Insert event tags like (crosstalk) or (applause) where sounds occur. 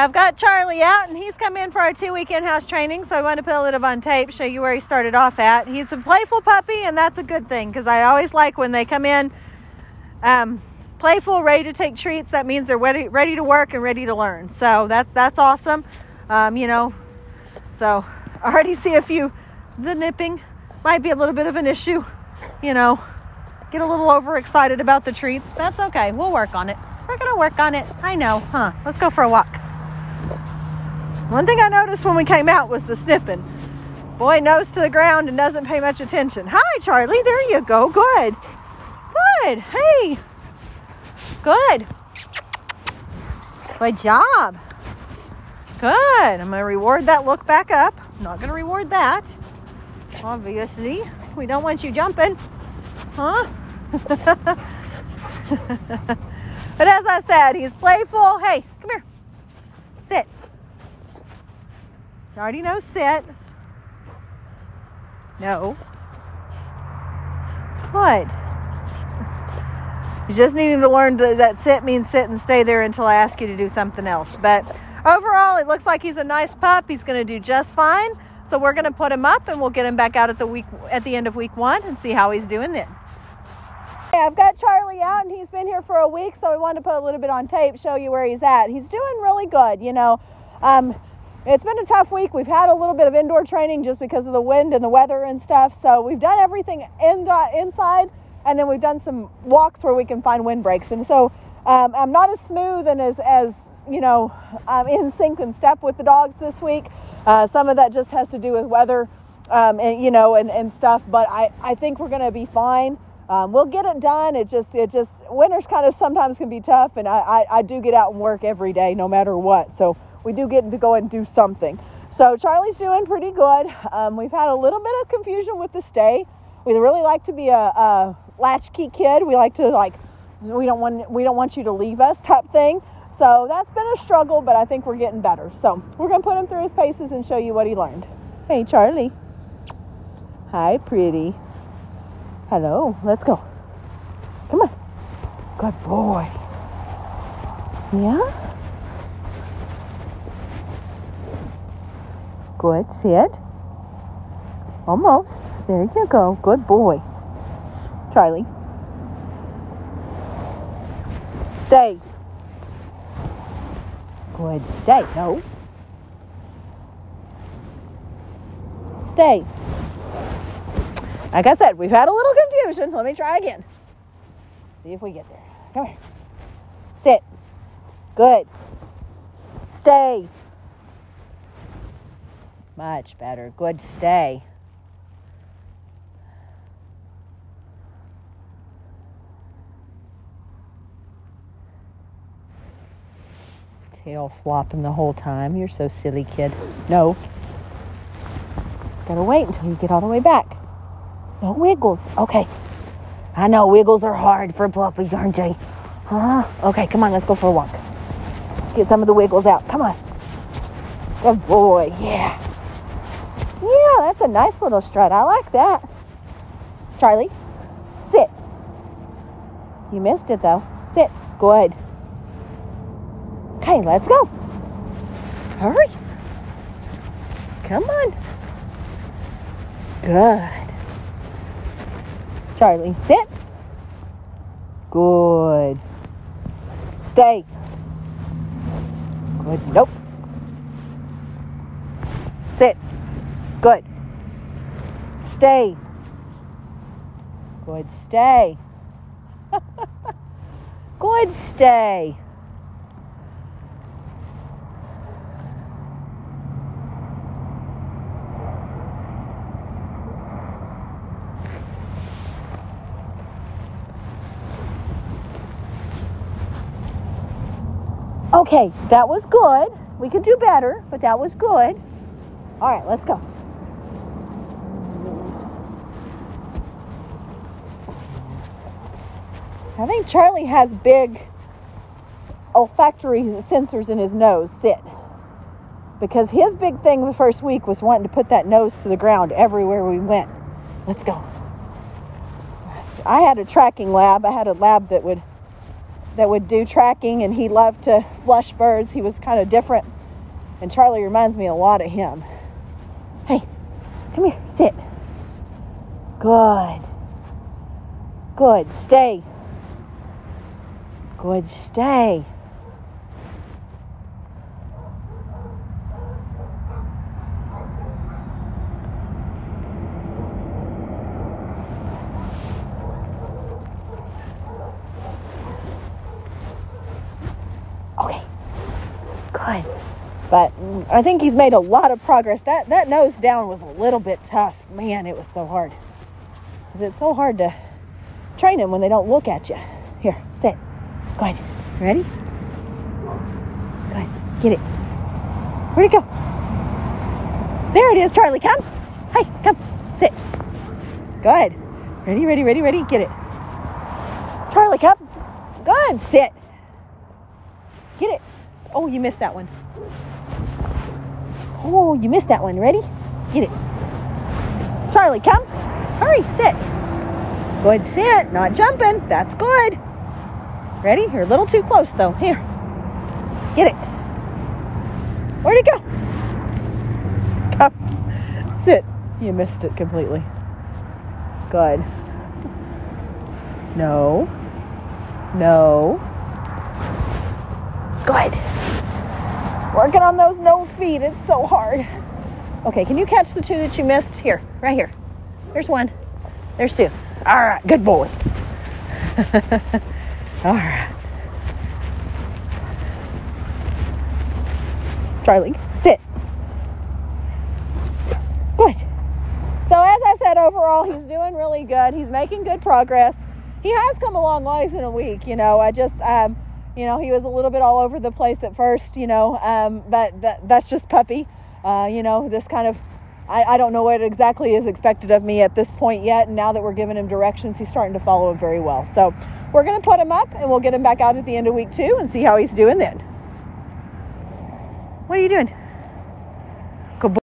I've got Charlie out and he's come in for our two week in house training. So I want to put a little on tape, show you where he started off at. He's a playful puppy, and that's a good thing because I always like when they come in um, playful, ready to take treats. That means they're ready, ready to work and ready to learn. So that's that's awesome. Um, you know, so I already see a few. The nipping might be a little bit of an issue. You know, get a little overexcited about the treats. That's okay. We'll work on it. We're gonna work on it. I know, huh? Let's go for a walk. One thing I noticed when we came out was the sniffing. Boy nose to the ground and doesn't pay much attention. Hi, Charlie. There you go. Good. Good. Hey. Good. Good job. Good. I'm going to reward that look back up. I'm not going to reward that. Obviously. We don't want you jumping. Huh? (laughs) but as I said, he's playful. Hey, come here. Sit. You already know sit. No. What? You just needing to learn that sit means sit and stay there until I ask you to do something else. But overall, it looks like he's a nice pup. He's going to do just fine. So we're going to put him up and we'll get him back out at the week at the end of week one and see how he's doing then. Yeah, I've got Charlie out and he's been here for a week, so we wanted to put a little bit on tape, show you where he's at. He's doing really good, you know. Um, it's been a tough week. We've had a little bit of indoor training just because of the wind and the weather and stuff. So we've done everything in, inside, and then we've done some walks where we can find windbreaks. And so um, I'm not as smooth and as, as you know, um, in sync and step with the dogs this week. Uh, some of that just has to do with weather, um, and you know, and, and stuff. But I, I think we're going to be fine. Um, we'll get it done. It just, it just, winters kind of sometimes can be tough, and I, I, I do get out and work every day, no matter what. So we do get to go and do something. So Charlie's doing pretty good. Um, we've had a little bit of confusion with the stay. We really like to be a, a latchkey kid. We like to like, we don't want, we don't want you to leave us type thing. So that's been a struggle, but I think we're getting better. So we're to put him through his paces and show you what he learned. Hey, Charlie. Hi, pretty. Hello. Let's go. Come on. Good boy. Yeah? Good. Sit. Almost. There you go. Good boy. Charlie. Stay. Good. Stay. No. Stay. Like I said, we've had a little confusion. Let me try again. See if we get there. Come here. Sit. Good. Stay. Much better. Good. Stay. tail flopping the whole time. You're so silly, kid. No. Gotta wait until you get all the way back. No wiggles. Okay. I know wiggles are hard for puppies, aren't they? Huh? Okay, come on, let's go for a walk. Get some of the wiggles out. Come on. Good boy. Yeah. Yeah, that's a nice little strut. I like that. Charlie, sit. You missed it though. Sit. Good. Okay, let's go. Hurry. Come on. Good. Charlie, sit. Good. Stay. Good. Nope. Sit. Good. Stay. Good. Stay. (laughs) Good. Stay. Okay, that was good. We could do better, but that was good. All right, let's go. I think Charlie has big olfactory sensors in his nose. Sit. Because his big thing the first week was wanting to put that nose to the ground everywhere we went. Let's go. I had a tracking lab. I had a lab that would that would do tracking and he loved to flush birds. He was kind of different. And Charlie reminds me a lot of him. Hey, come here, sit. Good. Good, stay. Good, stay. Okay. Good. But I think he's made a lot of progress. That that nose down was a little bit tough. Man, it was so hard. Cuz it's so hard to train them when they don't look at you. Here. Good. Ready? Good. Get it. Where'd it go? There it is, Charlie. Come. Hey, come. Sit. Good. Ready, ready, ready, ready. Get it. Charlie, come. Good. Sit. Get it. Oh, you missed that one. Oh, you missed that one. Ready? Get it. Charlie, come. Hurry, sit. Good sit, not jumping. That's good. Ready? You're a little too close though. Here. Get it. Where'd it go? Come. Sit. You missed it completely. Good. No. No. Good. Working on those no feet. It's so hard. Okay, can you catch the two that you missed? Here, right here. There's one. There's two. All right, good boy. (laughs) All right. Charlie, sit. Good. So as I said, overall, he's doing really good. He's making good progress. He has come a long ways in a week. You know, I just, um, you know, he was a little bit all over the place at first. You know, um, but that, that's just puppy. Uh, you know, this kind of I, I, don't know what exactly is expected of me at this point yet. And now that we're giving him directions, he's starting to follow it very well. So we're going to put him up and we'll get him back out at the end of week two and see how he's doing then. What are you doing?